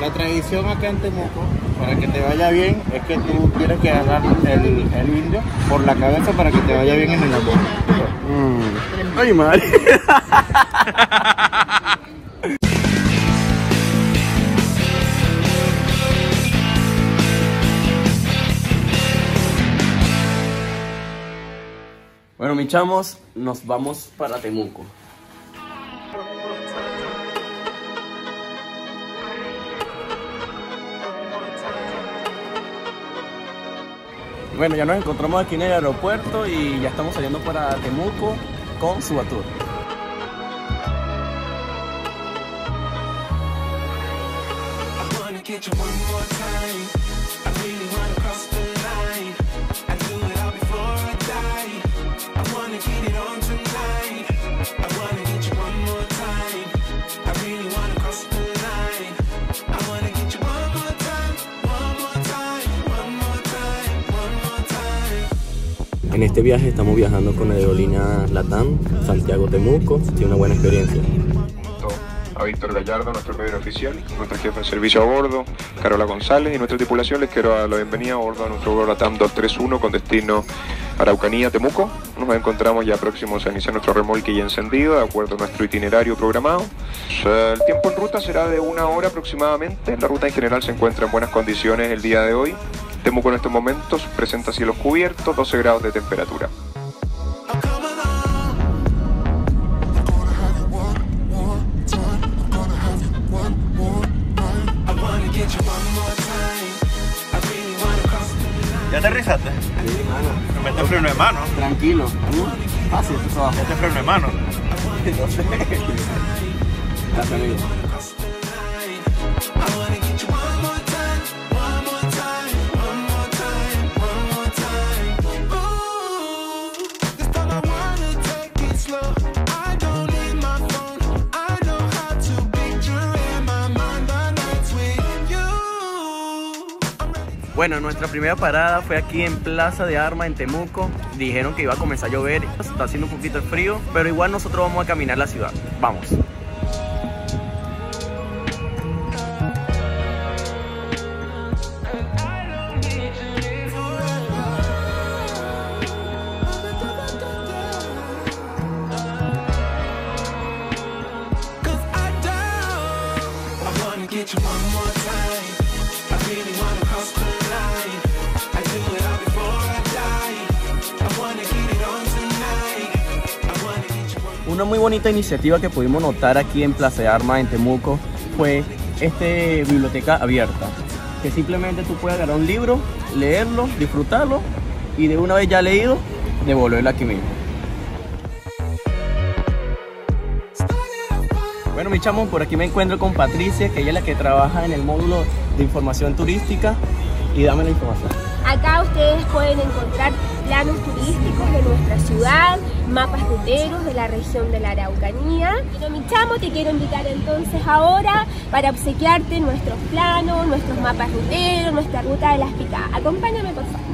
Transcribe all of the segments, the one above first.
La tradición acá en Temuco, para que te vaya bien, es que tú tienes que agarrar el, el indio por la cabeza para que te vaya bien en el amor. Mm. Ay, madre. Bueno, mi chamos, nos vamos para Temuco. Bueno, ya nos encontramos aquí en el aeropuerto y ya estamos saliendo para Temuco con Subatur. En este viaje estamos viajando con la aerolínea Latam, Santiago Temuco, tiene una buena experiencia. a Víctor Gallardo, nuestro primer oficial, nuestro jefe de servicio a bordo, Carola González y nuestra tripulación les quiero dar la bienvenida a bordo a nuestro vuelo LATAM 231 con destino Araucanía, Temuco. Nos encontramos ya próximos a iniciar nuestro remolque y encendido de acuerdo a nuestro itinerario programado. El tiempo en ruta será de una hora aproximadamente. La ruta en general se encuentra en buenas condiciones el día de hoy. Temuco en estos momentos presenta cielos cubiertos, 12 grados de temperatura. ¿Ya aterrizaste? Me mete freno de mano. Tranquilo, fácil tu trabajo. Este freno de mano. Gracias, amigo. Bueno, nuestra primera parada fue aquí en Plaza de Armas en Temuco. Dijeron que iba a comenzar a llover, está haciendo un poquito de frío, pero igual nosotros vamos a caminar la ciudad. Vamos. Una muy bonita iniciativa que pudimos notar aquí en Plaza de Armas en Temuco fue este biblioteca abierta. Que simplemente tú puedes agarrar un libro, leerlo, disfrutarlo y de una vez ya leído, devolverlo aquí mismo. Bueno, mi chamo, por aquí me encuentro con Patricia, que ella es la que trabaja en el módulo de información turística. Y dame la información. Acá ustedes pueden encontrar planos turísticos de nuestra ciudad, mapas ruteros de la región de la Araucanía. Pero mi chamo, te quiero invitar entonces ahora para obsequiarte nuestros planos, nuestros mapas ruteros, nuestra ruta de las picadas. Acompáñame por favor.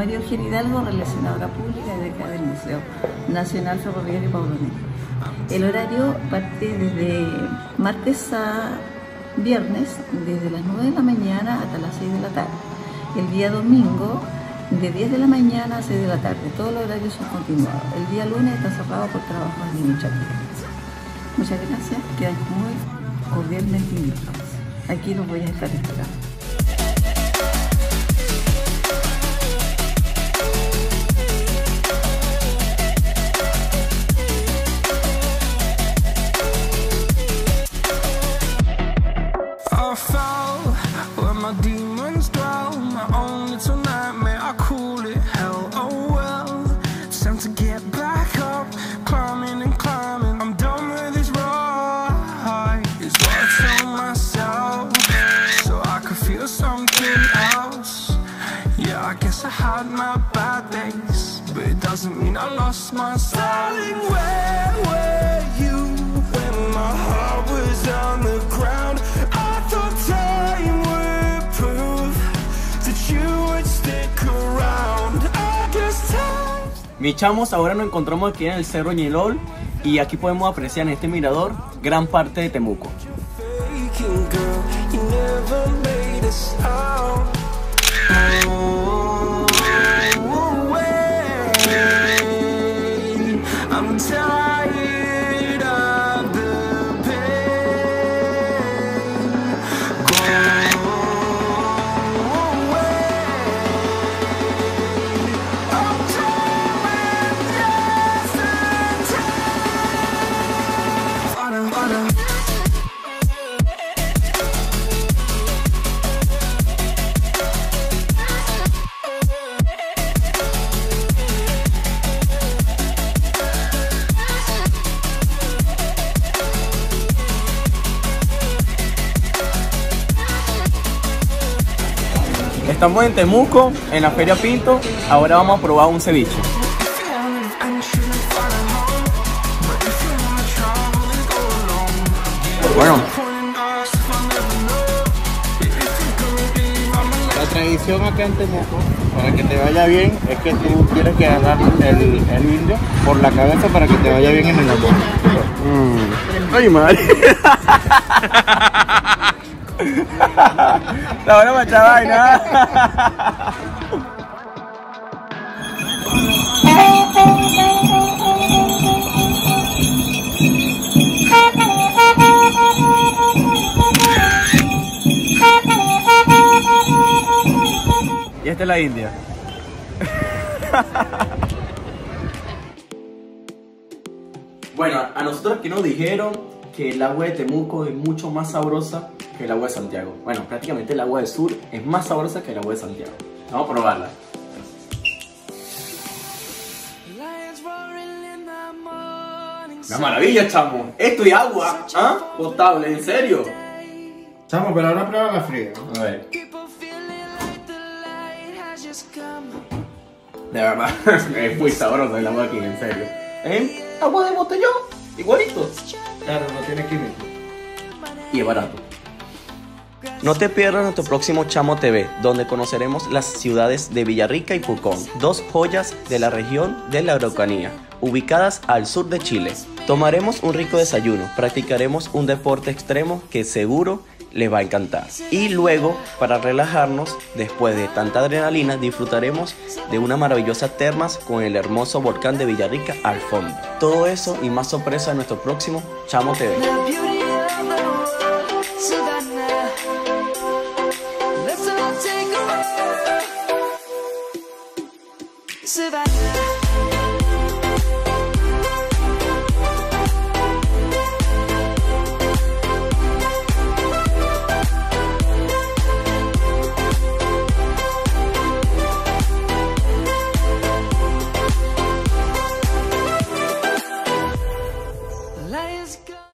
María Eugenia Hidalgo, relacionadora pública de acá del Museo Nacional Ferroviario Pablo. El horario parte desde martes a viernes, desde las 9 de la mañana hasta las 6 de la tarde. El día domingo, de 10 de la mañana a 6 de la tarde. Todos los horarios son continuados. El día lunes está cerrado por trabajo administrativo. Muchas gracias, quedan muy cordialmente invitados. Aquí los voy a estar esperando. My demons dwell, my own little nightmare, I call it hell, oh well. Time to get back up, climbing and climbing, I'm done with this ride It's what I tell myself, so I could feel something else. Yeah, I guess I had my bad days, but it doesn't mean I lost my Darling, where were you when my heart was on the ground? Mis chamos, ahora nos encontramos aquí en el Cerro Ñilol y aquí podemos apreciar en este mirador gran parte de Temuco. Estamos en Temuco, en la Feria Pinto. Ahora vamos a probar un ceviche. Bueno, La tradición acá en Temuco, para que te vaya bien, es que tú tienes que agarrar el, el indio por la cabeza para que te vaya bien en el amor. Ay, madre. La para echar vaina. Y esta es la India. Bueno, a nosotros aquí nos dijeron que el agua de Temuco es mucho más sabrosa que el agua de Santiago. Bueno, prácticamente el agua del sur es más sabrosa que el agua de Santiago. Vamos a probarla. Una maravilla, chamo. Esto y agua, ¿ah? Potable, ¿en serio? Chamo, pero ahora prueba la fría. A ver. De verdad, es muy sabroso el agua aquí, en serio. ¿Eh? Agua de botellón, igualito. Claro, no tiene químico. y es barato. No te pierdas nuestro próximo Chamo TV, donde conoceremos las ciudades de Villarrica y Pucón, dos joyas de la región de la Araucanía, ubicadas al sur de Chile. Tomaremos un rico desayuno, practicaremos un deporte extremo que seguro les va a encantar. Y luego, para relajarnos, después de tanta adrenalina, disfrutaremos de una maravillosa termas con el hermoso volcán de Villarrica al fondo. Todo eso y más sorpresa en nuestro próximo Chamo TV.